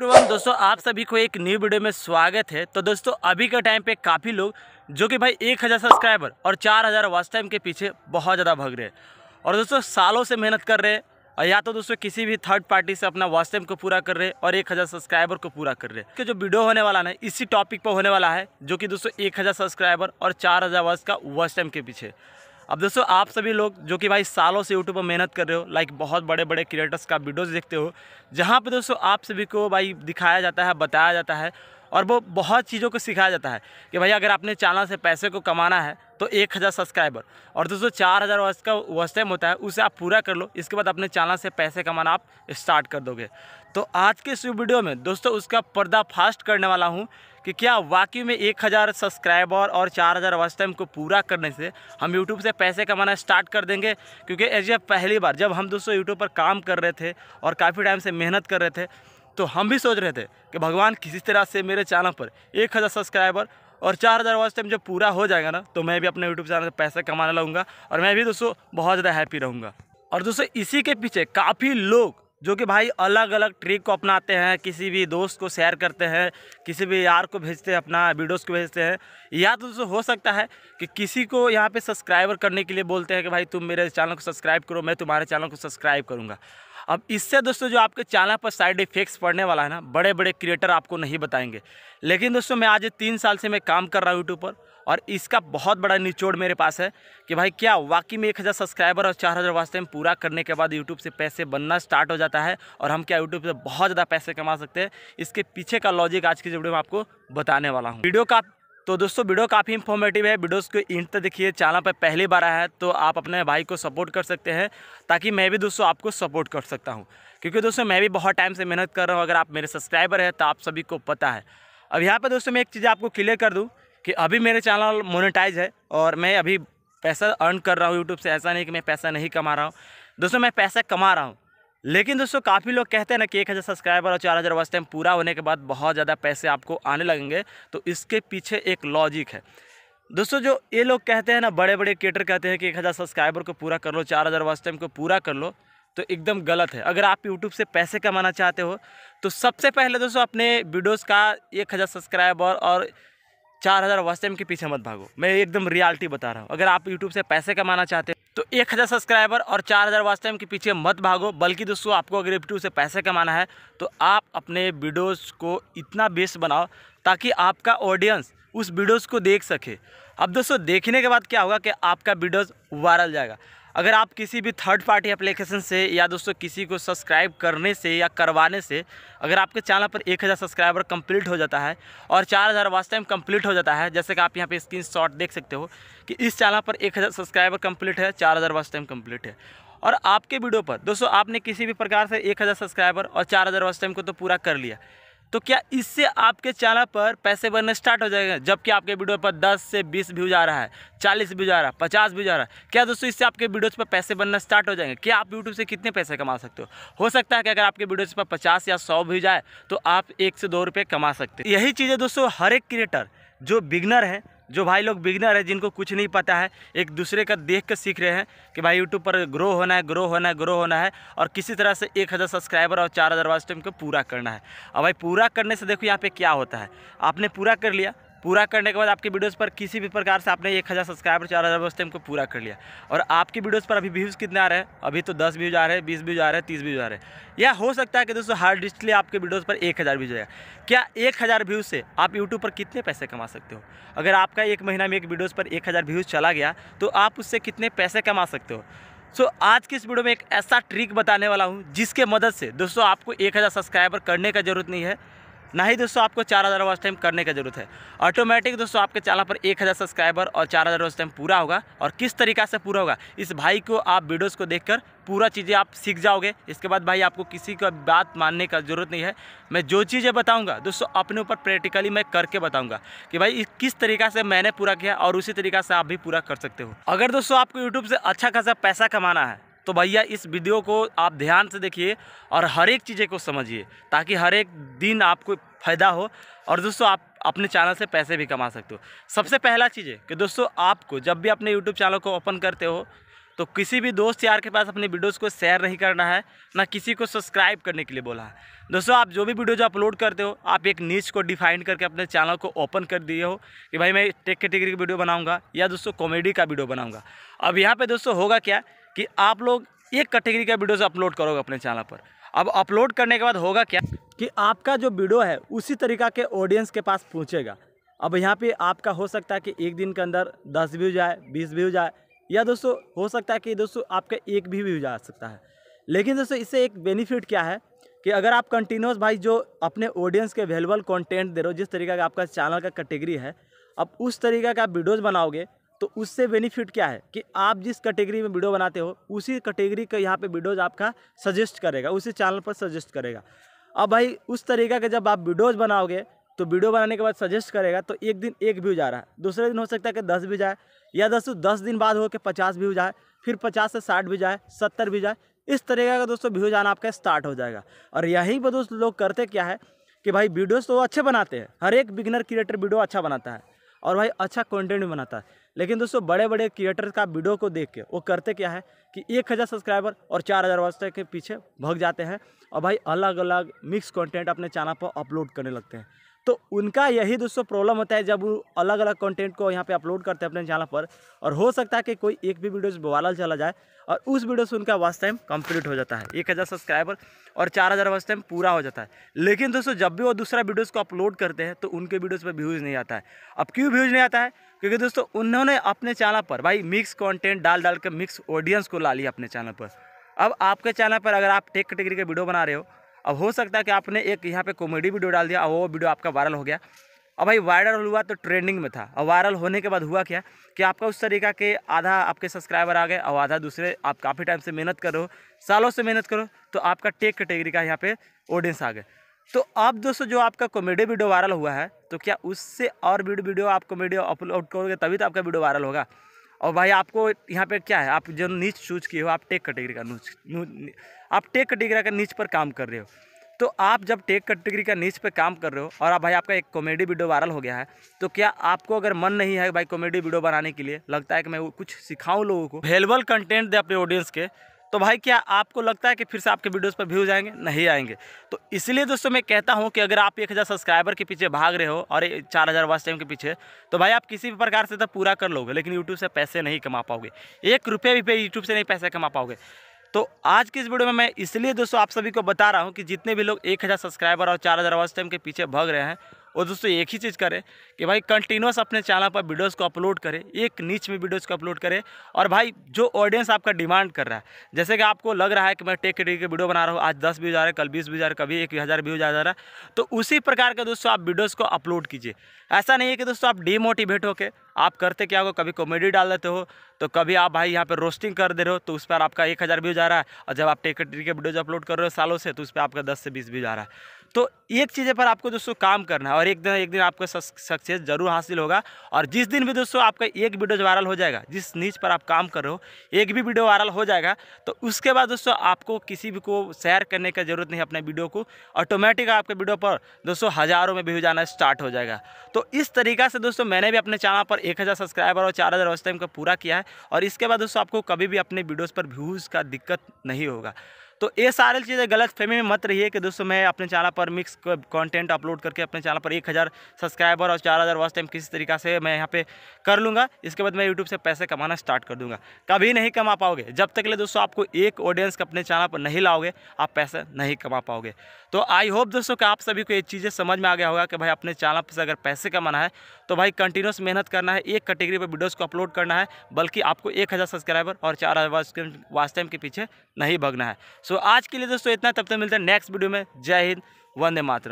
Everyone दोस्तों, आप सभी को एक न्यू वीडियो में स्वागत है। तो दोस्तों, अभी के टाइम पे काफ़ी लोग, जो कि भाई एक हज़ार सब्सक्राइबर और चार हज़ार वॉच टाइम के पीछे बहुत ज़्यादा भाग रहे हैं। और दोस्तों, सालों से मेहनत कर रहे हैं और या तो दोस्तों, किसी भी थर्ड पार्टी से अपना वॉच टाइम को पूरा कर रहे हैं और एक हज़ार सब्सक्राइबर को पूरा कर रहे हैं। कि जो वीडियो होने वाला ना, इसी टॉपिक पर होने वाला है, जो कि दोस्तों, एक हज़ार सब्सक्राइबर और चार हज़ार का वॉच टाइम के पीछे। अब दोस्तों, आप सभी लोग जो कि भाई सालों से यूट्यूब पर मेहनत कर रहे हो लाइक बहुत बड़े बड़े क्रिएटर्स का वीडियोस देखते हो, जहाँ पे दोस्तों आप सभी को भाई दिखाया जाता है, बताया जाता है और वो बहुत चीज़ों को सिखाया जाता है कि भाई अगर आपने चैनल से पैसे को कमाना है तो एक हज़ार सब्सक्राइबर और दोस्तों चार हज़ार वर्ष का वॉच टाइम होता है, उसे आप पूरा कर लो, इसके बाद अपने चैनल से पैसे कमाना आप स्टार्ट कर दोगे। तो आज के इस वीडियो में दोस्तों उसका पर्दा फास्ट करने वाला हूँ कि क्या वाकई में एक हज़ार सब्सक्राइबर और चार हज़ार वॉच टाइम को पूरा करने से हम यूट्यूब से पैसे कमाना स्टार्ट कर देंगे? क्योंकि एज पहली बार, जब हम दोस्तों यूट्यूब पर काम कर रहे थे और काफ़ी टाइम से मेहनत कर रहे थे तो हम भी सोच रहे थे कि भगवान किसी तरह से मेरे चैनल पर एक हज़ार सब्सक्राइबर और चार हज़ार वॉच टाइम जब पूरा हो जाएगा ना तो मैं भी अपने यूट्यूब चैनल से पैसे कमाने लगूँगा और मैं भी दोस्तों बहुत ज़्यादा हैप्पी रहूँगा। और दोस्तों इसी के पीछे काफ़ी लोग जो कि भाई अलग अलग ट्रिक को अपनाते हैं, किसी भी दोस्त को शेयर करते हैं, किसी भी यार को भेजते हैं, अपना वीडियोस को भेजते हैं। या तो दोस्तों हो सकता है कि किसी को यहाँ पे सब्सक्राइबर करने के लिए बोलते हैं कि भाई तुम मेरे चैनल को सब्सक्राइब करो, मैं तुम्हारे चैनल को सब्सक्राइब करूँगा। अब इससे दोस्तों जो आपके चैनल पर साइड इफेक्ट्स पड़ने वाला है ना बड़े बड़े क्रिएटर आपको नहीं बताएँगे। लेकिन दोस्तों मैं आज तीन साल से मैं काम कर रहा हूँ यूट्यूब पर। और इसका बहुत बड़ा निचोड़ मेरे पास है कि भाई क्या वाकई में एक हज़ार सब्सक्राइबर और चार हज़ार वास्ते में पूरा करने के बाद यूट्यूब से पैसे बनना स्टार्ट हो जाता है और हम क्या यूट्यूब से बहुत ज़्यादा पैसे कमा सकते हैं। इसके पीछे का लॉजिक आज की वीडियो में आपको बताने वाला हूँ। वीडियो का तो दोस्तों, वीडियो काफ़ी इन्फॉर्मेटिव है। वीडियोस को इंट तक देखिए चैनल पर पहली बार आया है तो आप अपने भाई को सपोर्ट कर सकते हैं ताकि मैं भी दोस्तों आपको सपोर्ट कर सकता हूँ। क्योंकि दोस्तों, मैं भी बहुत टाइम से मेहनत कर रहा हूँ। अगर आप मेरे सब्सक्राइबर हैं तो आप सभी को पता है। अब यहाँ पर दोस्तों, मैं एक चीज़ आपको क्लियर कर दूँ। कि अभी मेरे चैनल मोनेटाइज है और मैं अभी पैसा अर्न कर रहा हूँ यूट्यूब से। ऐसा नहीं कि मैं पैसा नहीं कमा रहा हूँ। दोस्तों, मैं पैसा कमा रहा हूँ। लेकिन दोस्तों, काफ़ी लोग कहते हैं ना कि एक हज़ार सब्सक्राइबर और चार हज़ार वॉच टाइम पूरा होने के बाद बहुत ज़्यादा पैसे आपको आने लगेंगे। तो इसके पीछे एक लॉजिक है। दोस्तों, जो ये लोग कहते हैं ना बड़े बड़े क्रिएटर कहते हैं कि एक हज़ार सब्सक्राइबर को पूरा कर लो, चार हज़ार टाइम को पूरा कर लो तो एकदम गलत है। अगर आप यूट्यूब से पैसे कमाना चाहते हो तो सबसे पहले दोस्तों, अपने वीडियोज़ का एक हज़ार सब्सक्राइबर और चार हज़ार टाइम के पीछे मत भागो। मैं एकदम रियलिटी बता रहा हूँ। अगर आप यूट्यूब से पैसे कमाना चाहते हो तो एक हज़ार सब्सक्राइबर और चार हज़ार वॉच के पीछे मत भागो। बल्कि दोस्तों, आपको अगर यूट्यूब से पैसे कमाना है तो आप अपने वीडियोज़ को इतना बेस्ट बनाओ ताकि आपका ऑडियंस उस वीडियोज़ को देख सके। अब दोस्तों, देखने के बाद क्या होगा कि आपका वीडियोज़ वायरल जाएगा। अगर आप किसी भी थर्ड पार्टी एप्लीकेशन से या दोस्तों किसी को सब्सक्राइब करने से या करवाने से, अगर आपके चैनल पर एक हज़ार सब्सक्राइबर कंप्लीट हो जाता है और चार हज़ार वाच टाइम कंप्लीट हो जाता है, जैसे कि आप यहाँ पे स्क्रीन शॉट देख सकते हो कि इस चैनल पर एक हज़ार सब्सक्राइबर कंप्लीट है, चार हज़ार वाच टाइम कंप्लीट है। और आपके वीडियो पर, दोस्तों आपने किसी भी प्रकार से एक हज़ार सब्सक्राइबर और चार हज़ार टाइम को तो पूरा कर लिया। तो क्या इससे आपके चैनल पर पैसे बनने स्टार्ट हो जाएँगे? जबकि आपके वीडियो पर 10 से 20 व्यूज़ आ रहा है 40 व्यूज़ आ रहा है 50 व्यूज़ आ रहा है। क्या दोस्तों इससे आपके वीडियोज़ पर पैसे बनना स्टार्ट हो जाएँगे? क्या आप यूट्यूब से कितने पैसे कमा सकते हो? हो सकता है कि अगर आपके वीडियोज़ पर पचास या सौ व्यूज़ आए तो आप एक से दो रुपये कमा सकते हैं। यही चीज़ें दोस्तों हर एक क्रिएटर जो बिगनर हैं जो भाई लोग बिगनर है, जिनको कुछ नहीं पता है, एक दूसरे का देख कर सीख रहे हैं कि भाई यूट्यूब पर ग्रो होना है ग्रो होना है ग्रो होना है और किसी तरह से एक हज़ार सब्सक्राइबर और चार हज़ार टाइम को पूरा करना है। और भाई पूरा करने से देखो यहाँ पे क्या होता है। आपने पूरा कर लिया पूरा करने के बाद आपके वीडियोस पर किसी भी प्रकार से आपने एक हज़ार सब्सक्राइबर चार हज़ार उस टाइम को पूरा कर लिया। और आपकी वीडियोस पर अभी व्यूज़ कितने आ रहे हैं? अभी तो दस व्यूज़ आ रहे हैं बीस व्यूज़ आ रहे हैं तीस व्यूज़ आ रहे हैं। या हो सकता है कि दोस्तों हार्ड डिस्प्ले आपके वीडियोज़ पर एक हज़ार व्यूज़ आएगा क्या एक हज़ार व्यूज़ से आप यूट्यूब पर कितने पैसे कमा सकते हो? अगर आपका एक महीना में एक वीडियोज़ पर एक हज़ार व्यूज़ चला गया तो आप उससे कितने पैसे कमा सकते हो? सो so, आज की इस वीडियो में एक ऐसा ट्रिक बताने वाला हूँ जिसके मदद से दोस्तों आपको एक हज़ार सब्सक्राइबर करने का ज़रूरत नहीं है। ना ही दोस्तों आपको चार हज़ार वॉच टाइम करने की ज़रूरत है। ऑटोमेटिक दोस्तों आपके चैनल पर एक हज़ार सब्सक्राइबर और चार हज़ार वॉच टाइम पूरा होगा और किस तरीक़ा से पूरा होगा, इस भाई को आप वीडियोज़ को देखकर पूरा चीज़ें आप सीख जाओगे। इसके बाद भाई आपको किसी का बात मानने का ज़रूरत नहीं है। मैं जो चीज़ें बताऊँगा, दोस्तों अपने ऊपर प्रैक्टिकली मैं करके बताऊँगा कि भाई किस तरीका से मैंने पूरा किया और उसी तरीका से आप भी पूरा कर सकते हो। अगर दोस्तों आपको यूट्यूब से अच्छा खासा पैसा कमाना है तो भैया, इस वीडियो को आप ध्यान से देखिए और हर एक चीज़ें को समझिए, ताकि हर एक दिन आपको फ़ायदा हो और दोस्तों, आप अपने चैनल से पैसे भी कमा सकते हो। सबसे पहला चीज़ है कि दोस्तों, आपको जब भी अपने यूट्यूब चैनल को ओपन करते हो तो किसी भी दोस्त यार के पास अपने वीडियोस को शेयर नहीं करना है, ना किसी को सब्सक्राइब करने के लिए बोला है। दोस्तों, आप जो भी वीडियो जो अपलोड करते हो, आप एक नीच को डिफाइन करके अपने चैनल को ओपन कर दिए हो कि भाई, मैं टेक कैटेगरी की वीडियो बनाऊँगा या दोस्तों, कॉमेडी का वीडियो बनाऊँगा। अब यहाँ पर दोस्तों, होगा क्या? कि आप लोग एक कैटेगरी का वीडियोज़ अपलोड करोगे अपने चैनल पर। अब अपलोड करने के बाद होगा क्या? कि आपका जो वीडियो है, उसी तरीका के ऑडियंस के पास पहुँचेगा। अब यहाँ पे आपका हो सकता है कि एक दिन के अंदर दस व्यूज़ आए बीस व्यूज़ आए या दोस्तों हो सकता है कि दोस्तों आपका एक भी व्यूज़ आ सकता है। लेकिन दोस्तों इससे एक बेनिफिट क्या है? कि अगर आप कंटिन्यूस भाई जो अपने ऑडियंस के अवेलेबल कंटेंट दे रहे हो, जिस तरीका का आपका चैनल का कैटेगरी है, अब उस तरीका का आप वीडियोज़ बनाओगे तो उससे बेनिफिट क्या है? कि आप जिस कैटेगरी में वीडियो बनाते हो, उसी कैटेगरी का यहाँ पे वीडियोज़ आपका सजेस्ट करेगा, उसी चैनल पर सजेस्ट करेगा। अब भाई, उस तरीका के जब आप वीडियोज़ बनाओगे तो वीडियो बनाने के बाद सजेस्ट करेगा तो एक दिन एक व्यूज़ आ रहा है। दूसरे दिन हो सकता है कि दस व्यूज़ आए या दस दस दिन बाद हो के पचास व्यूज़ आए फिर पचास से साठ व्यूज़ आए सत्तर व्यूज़ आए इस तरीके का दोस्तों व्यूज़ आना आपका स्टार्ट हो जाएगा। और यहीं पर दोस्तों लोग करते क्या है कि भाई वीडियोस तो अच्छे बनाते हैं, हर एक बिगनर क्रिएटर वीडियो अच्छा बनाता है। और भाई अच्छा कंटेंट भी बनाता है। लेकिन दोस्तों बड़े बड़े क्रिएटर का वीडियो को देख के, वो करते क्या है कि एक हज़ार सब्सक्राइबर और चार हज़ार वास्ते के पीछे भग जाते हैं और भाई अलग अलग मिक्स कंटेंट अपने चैनल पर अपलोड करने लगते हैं। तो उनका यही दोस्तों प्रॉब्लम होता है जब वो अलग अलग कंटेंट को यहाँ पे अपलोड करते हैं अपने चैनल पर और हो सकता है कि कोई एक भी वीडियो वायरल चला जाए और उस वीडियो से उनका वास्ट टाइम कंप्लीट हो जाता है, एक हज़ार सब्सक्राइबर और चार हज़ार वास्ट टाइम पूरा हो जाता है। लेकिन दोस्तों, जब भी वो दूसरा वीडियोज़ को अपलोड करते हैं तो उनके वीडियोज़ पर व्यूज़ नहीं आता है। अब क्यों व्यूज़ नहीं आता है? क्योंकि दोस्तों, उन्होंने अपने चैनल पर, भाई मिक्स कॉन्टेंट डाल डाल के मिक्स ऑडियंस को ला लिया अपने चैनल पर। अब आपके चैनल पर अगर आप टेक कैटेगरी के वीडियो बना रहे हो अब हो सकता है कि आपने एक यहाँ पे कॉमेडी वीडियो डाल दिया और वो वीडियो आपका वायरल हो गया। अब भाई वायरल हुआ तो ट्रेंडिंग में था। और वायरल होने के बाद हुआ क्या कि आपका उस तरीका के आधा आपके सब्सक्राइबर आ गए और आधा दूसरे, आप काफ़ी टाइम से मेहनत करो सालों से मेहनत करो तो आपका टेक कैटेगरी का यहाँ पे ऑडियंस आ गए। तो अब दोस्तों जो आपका कॉमेडी वीडियो वायरल हुआ है तो क्या उससे और वीडियो आप कॉमेडी अपलोड करोगे, तभी तो आपका वीडियो वायरल होगा? और भाई आपको यहाँ पे क्या है, आप जो नीच चूज़ किए हो, आप टेक कैटेगरी का नीच आप टेक कैटेगरी का नीच पर काम कर रहे हो। तो आप जब टेक कैटेगरी का नीच पे काम कर रहे हो और आप भाई आपका एक कॉमेडी वीडियो वायरल हो गया है तो क्या आपको अगर मन नहीं है भाई कॉमेडी वीडियो बनाने के लिए, लगता है कि मैं कुछ सिखाऊँ लोगों को? वेलेबल कंटेंट दे अपने ऑडियंस के। तो भाई क्या आपको लगता है कि फिर से आपके वीडियोस पर व्यूज़ आएँगे? नहीं आएँगे। तो इसलिए दोस्तों मैं कहता हूँ कि अगर आप एक हज़ार सब्सक्राइबर के पीछे भाग रहे हो और चार हज़ार वाच टाइम के पीछे तो भाई आप किसी भी प्रकार से तो पूरा कर लोगे, लेकिन यूट्यूब से पैसे नहीं कमा पाओगे। एक रुपये भी यूट्यूब से नहीं पैसे कमा पाओगे। तो आज की इस वीडियो में मैं इसलिए दोस्तों आप सभी को बता रहा हूँ कि जितने भी लोग एक हज़ार सब्सक्राइबर और चार हज़ार टाइम के पीछे भाग रहे हैं वो दोस्तों एक ही चीज़ करें कि भाई कंटिन्यूस अपने चैनल पर वीडियोस को अपलोड करें, एक नीच में वीडियोस को अपलोड करें और भाई जो ऑडियंस आपका डिमांड कर रहा है, जैसे कि आपको लग रहा है कि मैं टेक के के वीडियो बना रहा हूँ, आज दस व्यूज़ आ रहा है, कल बीस व्यूज़ आ रहा है, कभी एक हज़ार व्यूज़ आ जा रहा है तो उसी प्रकार के दोस्तों आप वीडियोज़ को अपलोड कीजिए। ऐसा नहीं है कि दोस्तों आप डीमोटिवेट होकर आप करते क्या हो, कभी कॉमेडी डाल देते हो तो कभी आप भाई यहाँ पर रोस्टिंग कर दे रहे हो तो उस पर आपका एक हज़ार व्यूज़ आ रहा है, और जब आप टेक के वीडियोज़ अपलोड कर रहे हो सालों से तो उस पर आपका दस से बीस व्यूज़ आ रहा है। तो एक चीज़ें पर आपको दोस्तों काम करना है और एक दिन एक दिन आपको सक्सेस ज़रूर हासिल होगा। और जिस दिन भी दोस्तों आपका एक वीडियो वायरल हो जाएगा, जिस नीच पर आप काम कर रहे हो, एक भी वीडियो वायरल हो जाएगा तो उसके बाद दोस्तों आपको किसी भी को शेयर करने की ज़रूरत नहीं अपने वीडियो को। ऑटोमेटिक आपके वीडियो पर दोस्तों हज़ारों में व्यूज़ जाना स्टार्ट हो जाएगा। तो इस तरीका से दोस्तों मैंने भी अपने चैनल पर एक हज़ार सब्सक्राइबर और चार हज़ार टाइम का पूरा किया है और इसके बाद दोस्तों आपको कभी भी अपने वीडियोज़ पर व्यूज़ का दिक्कत नहीं होगा। तो ये सारी चीज़ें गलत फहमी में मत रहिए कि दोस्तों मैं अपने चैनल पर मिक्स कंटेंट अपलोड करके अपने चैनल पर एक हज़ार सब्सक्राइबर और चार हज़ार टाइम किसी तरीका से मैं यहाँ पे कर लूँगा। इसके बाद मैं यूट्यूब से पैसे कमाना स्टार्ट कर दूँगा। कभी नहीं कमा पाओगे। जब तक ले दोस्तों आपको एक ऑडियंस अपने चैनल पर नहीं लाओगे, आप पैसे नहीं कमा पाओगे। तो आई होप दोस्तों कि आप सभी को ये चीज़ें समझ में आ गया होगा कि भाई अपने चैनल पर अगर पैसे कमाना है तो भाई कंटिन्यूस मेहनत करना है, एक कैटेगरी पर वीडियोज़ को अपलोड करना है, बल्कि आपको एक हज़ार सब्सक्राइबर और चार हज़ार टाइम के पीछे नहीं भगना है। सो आज के लिए दोस्तों इतना, तब तक मिलता है नेक्स्ट वीडियो में। जय हिंद, वंदे मातरम।